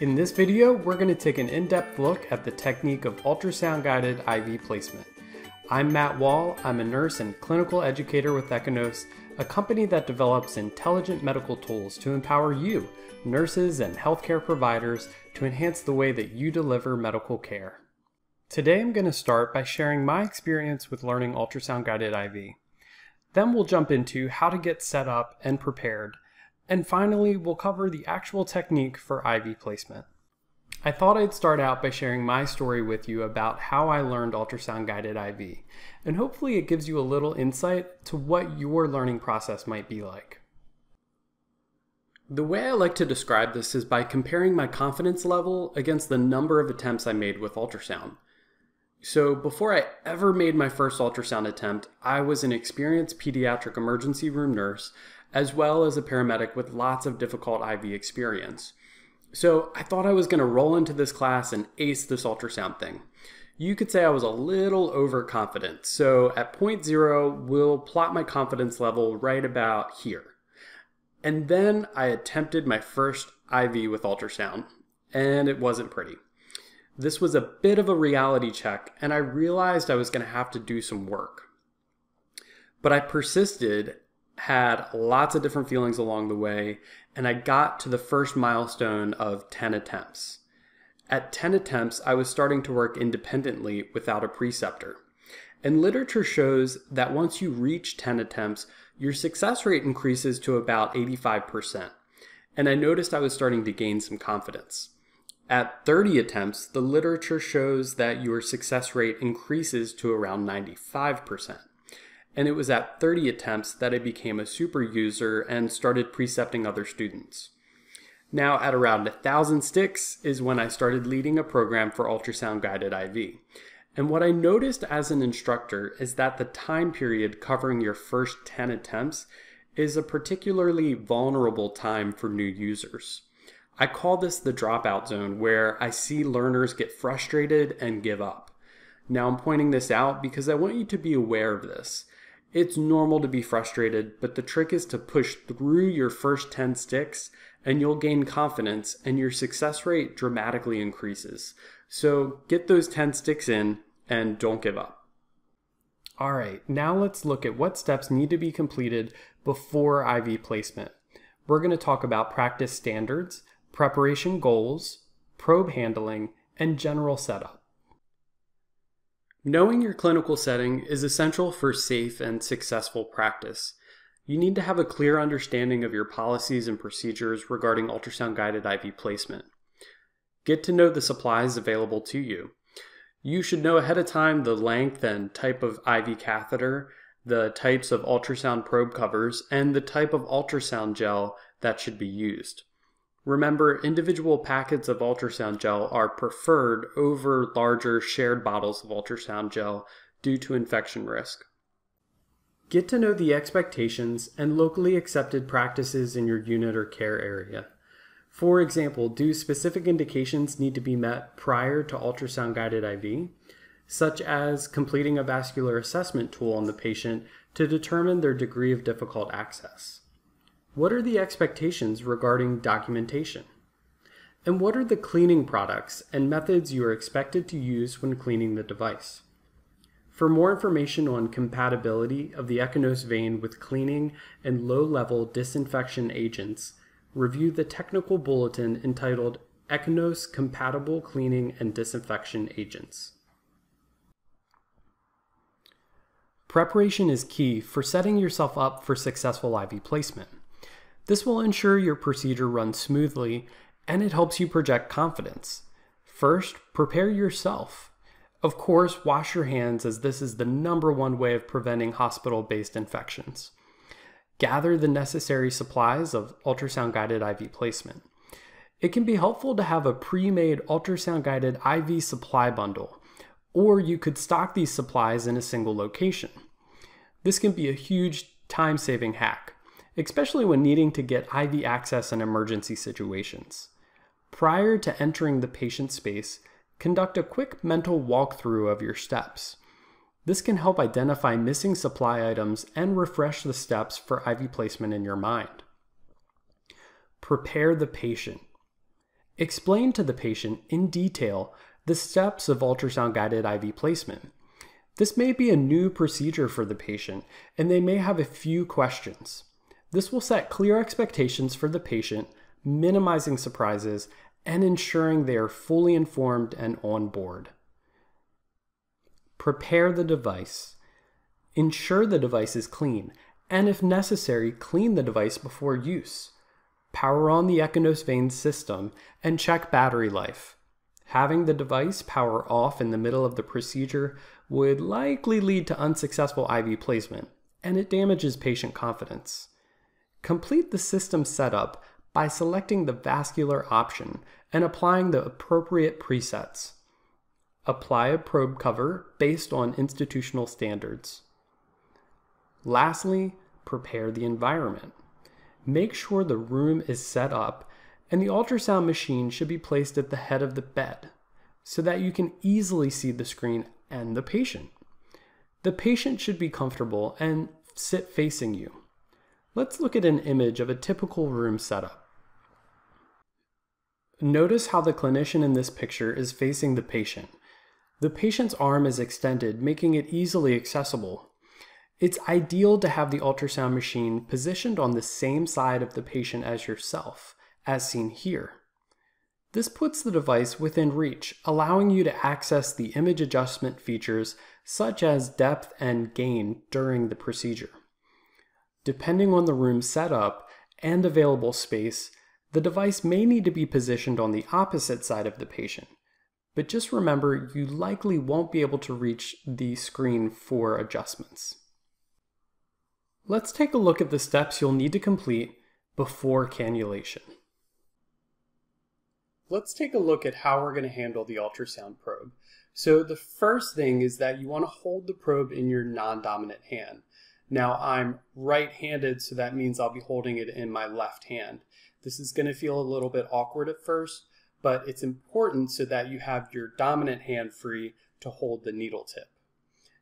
In this video, we're going to take an in-depth look at the technique of ultrasound-guided IV placement. I'm Matt Wall, I'm a nurse and clinical educator with EchoNous, a company that develops intelligent medical tools to empower you, nurses and healthcare providers, to enhance the way that you deliver medical care. Today I'm going to start by sharing my experience with learning ultrasound-guided IV. Then we'll jump into how to get set up and prepared, and finally, we'll cover the actual technique for IV placement. I thought I'd start out by sharing my story with you about how I learned ultrasound guided IV, and hopefully it gives you a little insight to what your learning process might be like. The way I like to describe this is by comparing my confidence level against the number of attempts I made with ultrasound. So, before I ever made my first ultrasound attempt, I was an experienced pediatric emergency room nurse as well as a paramedic with lots of difficult IV experience. So I thought I was going to roll into this class and ace this ultrasound thing. You could say I was a little overconfident. So at point zero, we'll plot my confidence level right about here. And then I attempted my first IV with ultrasound, and it wasn't pretty. This was a bit of a reality check, and I realized I was going to have to do some work. But I persisted had lots of different feelings along the way, and I got to the first milestone of 10 attempts. At 10 attempts, I was starting to work independently without a preceptor. And literature shows that once you reach 10 attempts, your success rate increases to about 85%. And I noticed I was starting to gain some confidence. At 30 attempts, the literature shows that your success rate increases to around 95% and it was at 30 attempts that I became a super user and started precepting other students. Now, at around 1,000 sticks is when I started leading a program for ultrasound guided IV. And what I noticed as an instructor is that the time period covering your first 10 attempts is a particularly vulnerable time for new users. I call this the dropout zone where I see learners get frustrated and give up. Now, I'm pointing this out because I want you to be aware of this. It's normal to be frustrated, but the trick is to push through your first 10 sticks and you'll gain confidence and your success rate dramatically increases. So get those 10 sticks in and don't give up. All right, now let's look at what steps need to be completed before IV placement. We're going to talk about practice standards, preparation goals, probe handling, and general setup. Knowing your clinical setting is essential for safe and successful practice. You need to have a clear understanding of your policies and procedures regarding ultrasound guided IV placement. Get to know the supplies available to you. You should know ahead of time the length and type of IV catheter, the types of ultrasound probe covers, and the type of ultrasound gel that should be used. Remember, individual packets of ultrasound gel are preferred over larger shared bottles of ultrasound gel due to infection risk. Get to know the expectations and locally accepted practices in your unit or care area. For example, do specific indications need to be met prior to ultrasound guided IV, such as completing a vascular assessment tool on the patient to determine their degree of difficult access? What are the expectations regarding documentation? And what are the cleaning products and methods you are expected to use when cleaning the device? For more information on compatibility of the EchoNous vein with cleaning and low-level disinfection agents, review the technical bulletin entitled EchoNous Compatible Cleaning and Disinfection Agents. Preparation is key for setting yourself up for successful IV placement. This will ensure your procedure runs smoothly and it helps you project confidence. First, prepare yourself. Of course, wash your hands as this is the number one way of preventing hospital based infections. Gather the necessary supplies of ultrasound guided IV placement. It can be helpful to have a pre made ultrasound guided IV supply bundle, or you could stock these supplies in a single location. This can be a huge time saving hack especially when needing to get IV access in emergency situations. Prior to entering the patient space, conduct a quick mental walkthrough of your steps. This can help identify missing supply items and refresh the steps for IV placement in your mind. Prepare the patient. Explain to the patient in detail the steps of ultrasound guided IV placement. This may be a new procedure for the patient, and they may have a few questions. This will set clear expectations for the patient, minimizing surprises, and ensuring they are fully informed and on board. Prepare the device. Ensure the device is clean, and if necessary, clean the device before use. Power on the EchoNous Vein system and check battery life. Having the device power off in the middle of the procedure would likely lead to unsuccessful IV placement, and it damages patient confidence. Complete the system setup by selecting the vascular option and applying the appropriate presets. Apply a probe cover based on institutional standards. Lastly, prepare the environment. Make sure the room is set up and the ultrasound machine should be placed at the head of the bed so that you can easily see the screen and the patient. The patient should be comfortable and sit facing you. Let's look at an image of a typical room setup. Notice how the clinician in this picture is facing the patient. The patient's arm is extended, making it easily accessible. It's ideal to have the ultrasound machine positioned on the same side of the patient as yourself, as seen here. This puts the device within reach, allowing you to access the image adjustment features such as depth and gain during the procedure. Depending on the room setup and available space, the device may need to be positioned on the opposite side of the patient, but just remember you likely won't be able to reach the screen for adjustments. Let's take a look at the steps you'll need to complete before cannulation. Let's take a look at how we're going to handle the ultrasound probe. So the first thing is that you want to hold the probe in your non-dominant hand. Now I'm right-handed, so that means I'll be holding it in my left hand. This is going to feel a little bit awkward at first, but it's important so that you have your dominant hand free to hold the needle tip.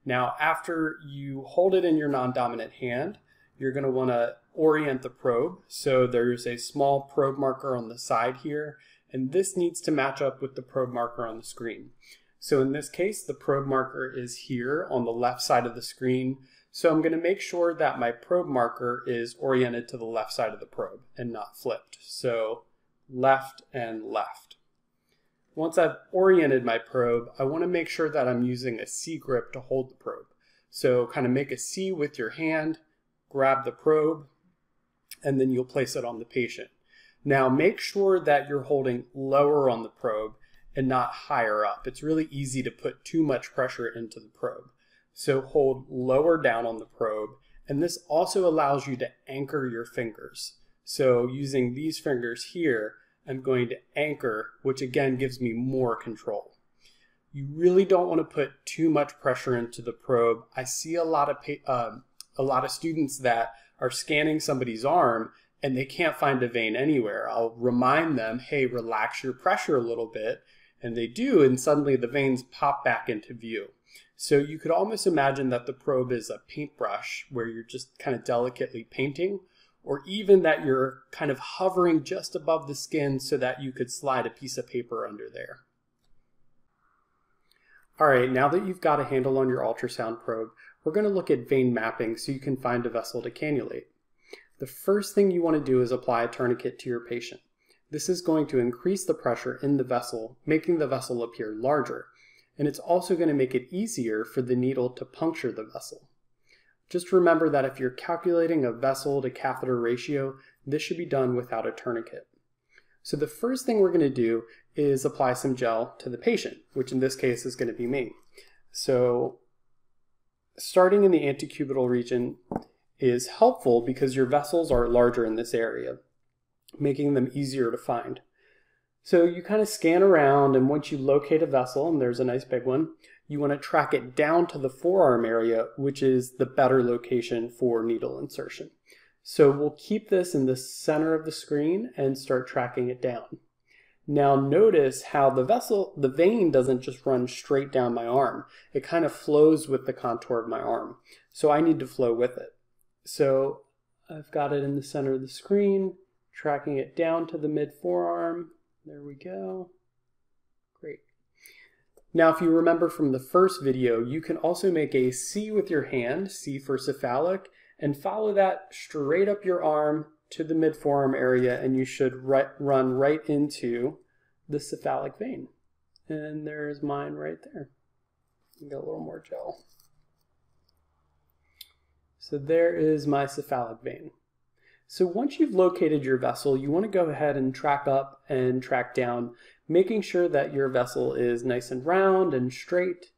Now, after you hold it in your non-dominant hand, you're going to want to orient the probe. So there's a small probe marker on the side here, and this needs to match up with the probe marker on the screen. So in this case, the probe marker is here on the left side of the screen. So I'm going to make sure that my probe marker is oriented to the left side of the probe and not flipped. So left and left. Once I've oriented my probe, I want to make sure that I'm using a C grip to hold the probe. So kind of make a C with your hand, grab the probe, and then you'll place it on the patient. Now make sure that you're holding lower on the probe and not higher up. It's really easy to put too much pressure into the probe. So hold lower down on the probe, and this also allows you to anchor your fingers. So using these fingers here, I'm going to anchor, which again gives me more control. You really don't want to put too much pressure into the probe. I see a lot of uh, a lot of students that are scanning somebody's arm and they can't find a vein anywhere. I'll remind them, hey, relax your pressure a little bit. And they do, and suddenly the veins pop back into view. So you could almost imagine that the probe is a paintbrush where you're just kind of delicately painting or even that you're kind of hovering just above the skin so that you could slide a piece of paper under there. All right, now that you've got a handle on your ultrasound probe, we're going to look at vein mapping so you can find a vessel to cannulate. The first thing you want to do is apply a tourniquet to your patient. This is going to increase the pressure in the vessel, making the vessel appear larger, and it's also going to make it easier for the needle to puncture the vessel. Just remember that if you're calculating a vessel to catheter ratio, this should be done without a tourniquet. So the first thing we're going to do is apply some gel to the patient, which in this case is going to be me. So starting in the antecubital region is helpful because your vessels are larger in this area, making them easier to find. So you kind of scan around and once you locate a vessel, and there's a nice big one, you want to track it down to the forearm area, which is the better location for needle insertion. So we'll keep this in the center of the screen and start tracking it down. Now notice how the vessel, the vein doesn't just run straight down my arm. It kind of flows with the contour of my arm. So I need to flow with it. So I've got it in the center of the screen, tracking it down to the mid forearm, There we go. Great. Now, if you remember from the first video, you can also make a C with your hand, C for cephalic, and follow that straight up your arm to the mid forearm area, and you should right, run right into the cephalic vein. And there's mine right there. Get a little more gel. So there is my cephalic vein. So once you've located your vessel, you want to go ahead and track up and track down, making sure that your vessel is nice and round and straight.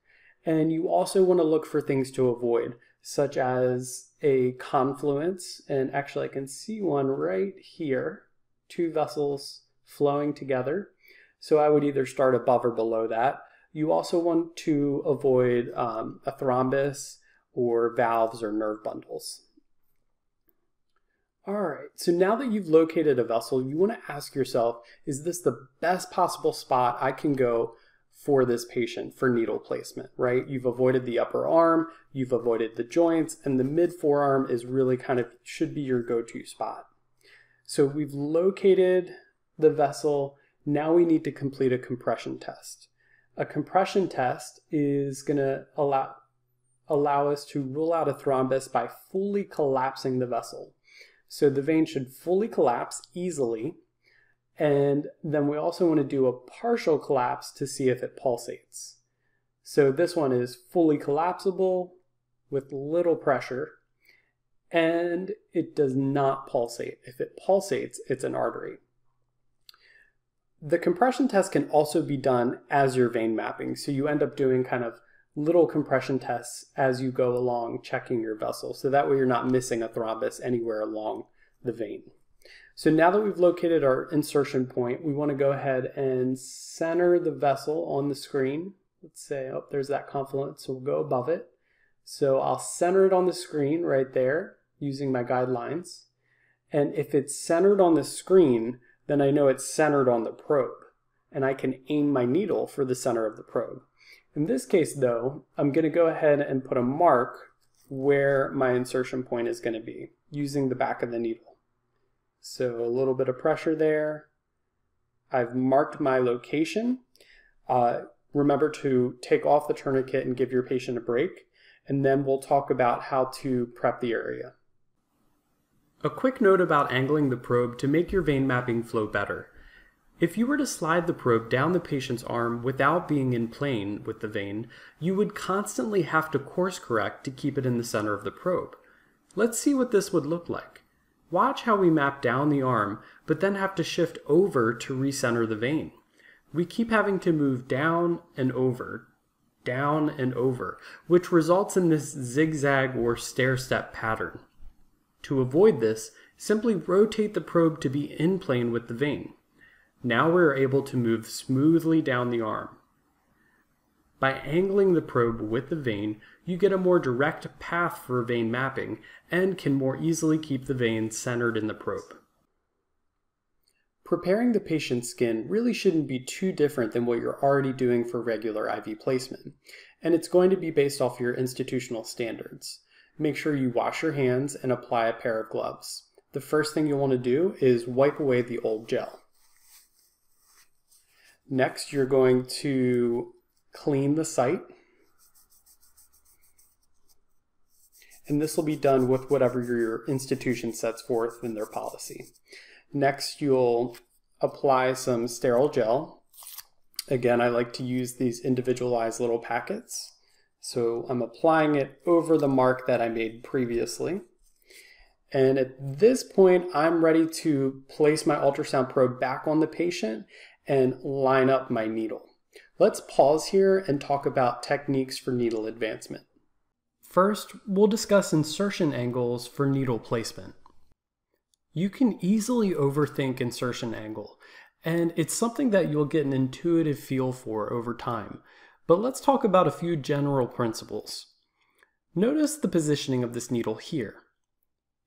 And you also want to look for things to avoid, such as a confluence. And actually I can see one right here, two vessels flowing together. So I would either start above or below that. You also want to avoid um, a thrombus or valves or nerve bundles. All right, so now that you've located a vessel, you want to ask yourself, is this the best possible spot I can go for this patient for needle placement, right? You've avoided the upper arm, you've avoided the joints, and the mid forearm is really kind of should be your go-to spot. So we've located the vessel, now we need to complete a compression test. A compression test is going to allow, allow us to rule out a thrombus by fully collapsing the vessel. So the vein should fully collapse easily. And then we also want to do a partial collapse to see if it pulsates. So this one is fully collapsible with little pressure and it does not pulsate. If it pulsates, it's an artery. The compression test can also be done as you're vein mapping. So you end up doing kind of little compression tests as you go along checking your vessel. So that way you're not missing a thrombus anywhere along the vein. So now that we've located our insertion point, we want to go ahead and center the vessel on the screen. Let's say, oh, there's that confluence, so we'll go above it. So I'll center it on the screen right there using my guidelines. And if it's centered on the screen, then I know it's centered on the probe and I can aim my needle for the center of the probe. In this case though, I'm going to go ahead and put a mark where my insertion point is going to be using the back of the needle. So a little bit of pressure there. I've marked my location. Uh, remember to take off the tourniquet and give your patient a break, and then we'll talk about how to prep the area. A quick note about angling the probe to make your vein mapping flow better. If you were to slide the probe down the patient's arm without being in plane with the vein, you would constantly have to course correct to keep it in the center of the probe. Let's see what this would look like. Watch how we map down the arm, but then have to shift over to recenter the vein. We keep having to move down and over, down and over, which results in this zigzag or stair-step pattern. To avoid this, simply rotate the probe to be in plane with the vein. Now we're able to move smoothly down the arm. By angling the probe with the vein, you get a more direct path for vein mapping and can more easily keep the vein centered in the probe. Preparing the patient's skin really shouldn't be too different than what you're already doing for regular IV placement, and it's going to be based off your institutional standards make sure you wash your hands and apply a pair of gloves. The first thing you'll want to do is wipe away the old gel. Next, you're going to clean the site. And this will be done with whatever your institution sets forth in their policy. Next, you'll apply some sterile gel. Again, I like to use these individualized little packets. So I'm applying it over the mark that I made previously. And at this point, I'm ready to place my ultrasound probe back on the patient and line up my needle. Let's pause here and talk about techniques for needle advancement. First, we'll discuss insertion angles for needle placement. You can easily overthink insertion angle, and it's something that you'll get an intuitive feel for over time. But let's talk about a few general principles. Notice the positioning of this needle here.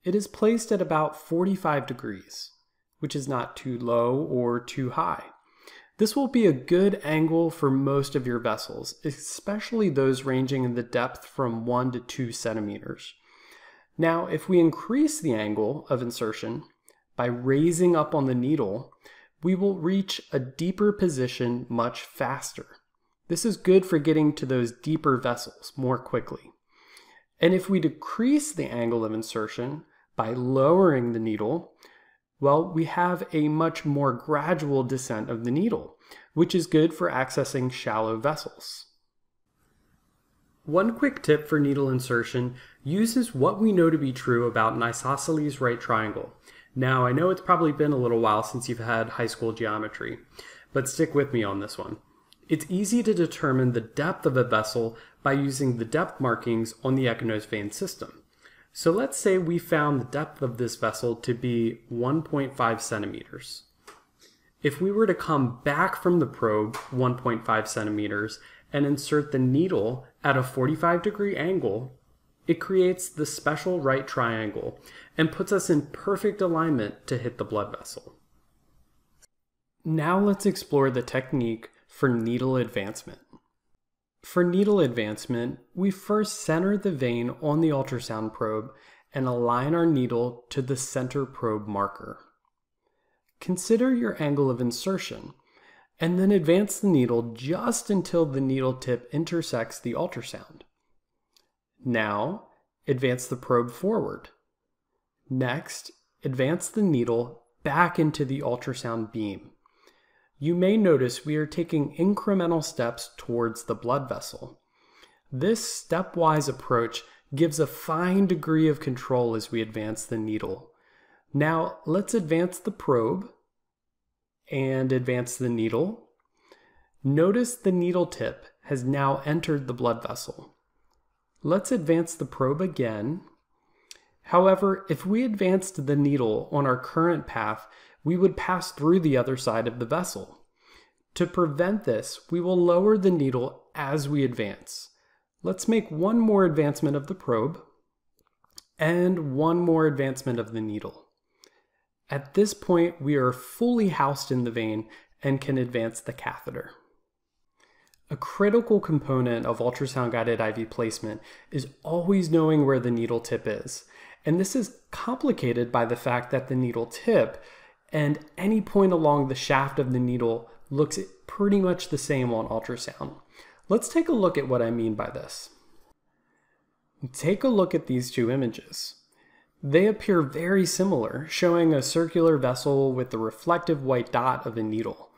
It is placed at about 45 degrees, which is not too low or too high. This will be a good angle for most of your vessels, especially those ranging in the depth from 1 to 2 centimeters. Now, if we increase the angle of insertion by raising up on the needle, we will reach a deeper position much faster. This is good for getting to those deeper vessels more quickly. And if we decrease the angle of insertion by lowering the needle, well, we have a much more gradual descent of the needle, which is good for accessing shallow vessels. One quick tip for needle insertion uses what we know to be true about an isosceles right triangle. Now, I know it's probably been a little while since you've had high school geometry, but stick with me on this one. It's easy to determine the depth of a vessel by using the depth markings on the EchoNous vein system. So let's say we found the depth of this vessel to be 1.5 centimeters. If we were to come back from the probe 1.5 centimeters and insert the needle at a 45 degree angle, it creates the special right triangle and puts us in perfect alignment to hit the blood vessel. Now let's explore the technique for needle advancement. For needle advancement, we first center the vein on the ultrasound probe and align our needle to the center probe marker. Consider your angle of insertion and then advance the needle just until the needle tip intersects the ultrasound. Now, advance the probe forward. Next, advance the needle back into the ultrasound beam. You may notice we are taking incremental steps towards the blood vessel. This stepwise approach gives a fine degree of control as we advance the needle. Now let's advance the probe and advance the needle. Notice the needle tip has now entered the blood vessel. Let's advance the probe again. However, if we advanced the needle on our current path, we would pass through the other side of the vessel. To prevent this, we will lower the needle as we advance. Let's make one more advancement of the probe and one more advancement of the needle. At this point, we are fully housed in the vein and can advance the catheter. A critical component of ultrasound guided IV placement is always knowing where the needle tip is. And this is complicated by the fact that the needle tip and any point along the shaft of the needle looks pretty much the same on ultrasound. Let's take a look at what I mean by this. Take a look at these two images. They appear very similar, showing a circular vessel with the reflective white dot of a needle.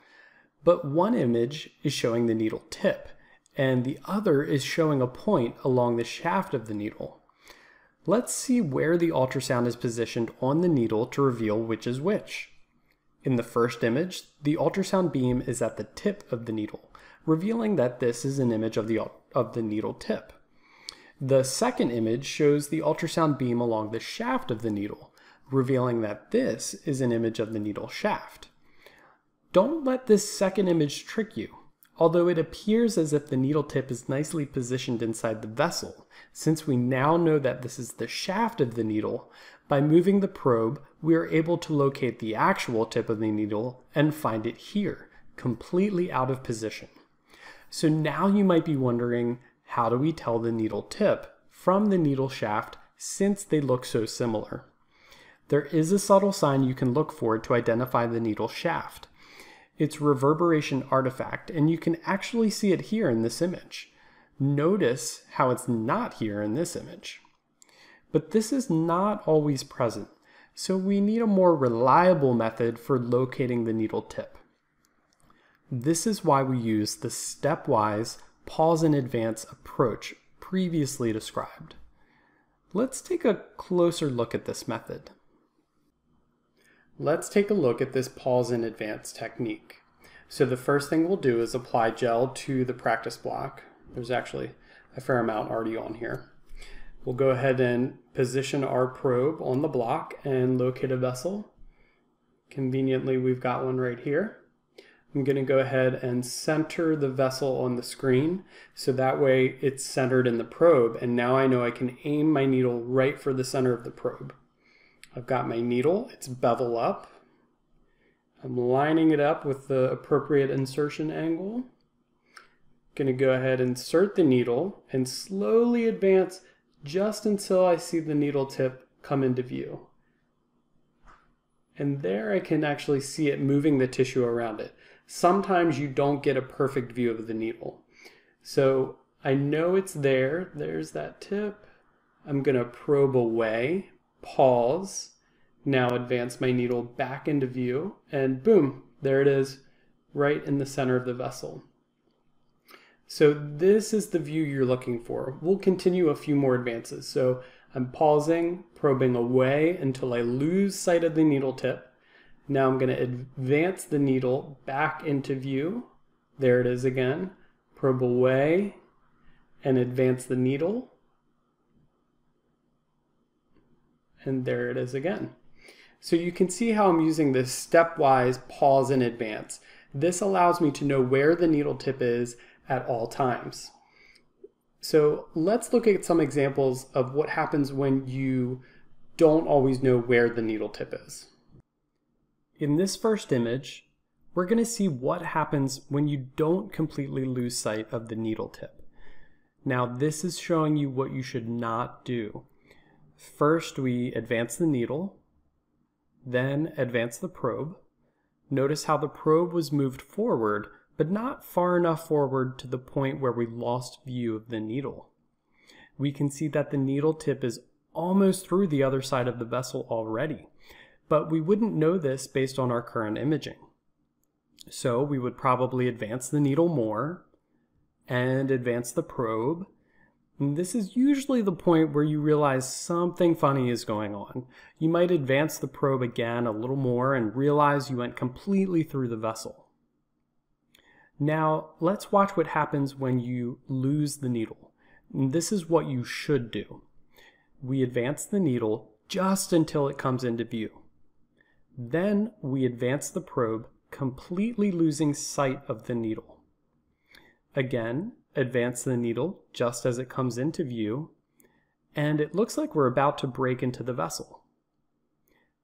But one image is showing the needle tip, and the other is showing a point along the shaft of the needle. Let's see where the ultrasound is positioned on the needle to reveal which is which. In the first image, the ultrasound beam is at the tip of the needle, revealing that this is an image of the, of the needle tip. The second image shows the ultrasound beam along the shaft of the needle, revealing that this is an image of the needle shaft. Don't let this second image trick you. Although it appears as if the needle tip is nicely positioned inside the vessel, since we now know that this is the shaft of the needle, by moving the probe, we are able to locate the actual tip of the needle and find it here, completely out of position. So now you might be wondering, how do we tell the needle tip from the needle shaft since they look so similar? There is a subtle sign you can look for to identify the needle shaft. It's reverberation artifact, and you can actually see it here in this image. Notice how it's not here in this image. But this is not always present, so we need a more reliable method for locating the needle tip. This is why we use the stepwise pause and advance approach previously described. Let's take a closer look at this method. Let's take a look at this pause and advance technique. So the first thing we'll do is apply gel to the practice block. There's actually a fair amount already on here. We'll go ahead and position our probe on the block and locate a vessel. Conveniently, we've got one right here. I'm going to go ahead and center the vessel on the screen so that way it's centered in the probe and now I know I can aim my needle right for the center of the probe. I've got my needle, it's bevel up. I'm lining it up with the appropriate insertion angle. I'm Going to go ahead and insert the needle and slowly advance just until I see the needle tip come into view. And there I can actually see it moving the tissue around it. Sometimes you don't get a perfect view of the needle. So I know it's there. There's that tip. I'm going to probe away, pause, now advance my needle back into view, and boom, there it is, right in the center of the vessel. So this is the view you're looking for. We'll continue a few more advances. So I'm pausing, probing away until I lose sight of the needle tip. Now I'm going to advance the needle back into view. There it is again. Probe away and advance the needle. And there it is again. So you can see how I'm using this stepwise pause and advance. This allows me to know where the needle tip is at all times. So let's look at some examples of what happens when you don't always know where the needle tip is. In this first image, we're going to see what happens when you don't completely lose sight of the needle tip. Now this is showing you what you should not do. First we advance the needle, then advance the probe. Notice how the probe was moved forward but not far enough forward to the point where we lost view of the needle. We can see that the needle tip is almost through the other side of the vessel already, but we wouldn't know this based on our current imaging. So we would probably advance the needle more and advance the probe. And this is usually the point where you realize something funny is going on. You might advance the probe again a little more and realize you went completely through the vessel. Now, let's watch what happens when you lose the needle. And this is what you should do. We advance the needle just until it comes into view. Then we advance the probe, completely losing sight of the needle. Again, advance the needle just as it comes into view, and it looks like we're about to break into the vessel.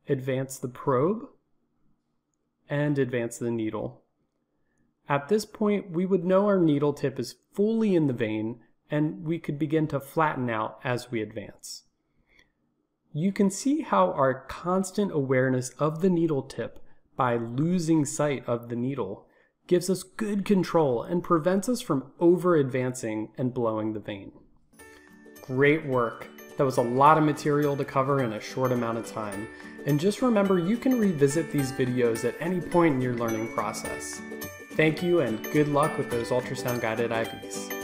Advance the probe, and advance the needle at this point, we would know our needle tip is fully in the vein and we could begin to flatten out as we advance. You can see how our constant awareness of the needle tip by losing sight of the needle gives us good control and prevents us from over advancing and blowing the vein. Great work! That was a lot of material to cover in a short amount of time. And just remember you can revisit these videos at any point in your learning process. Thank you and good luck with those ultrasound guided IVs.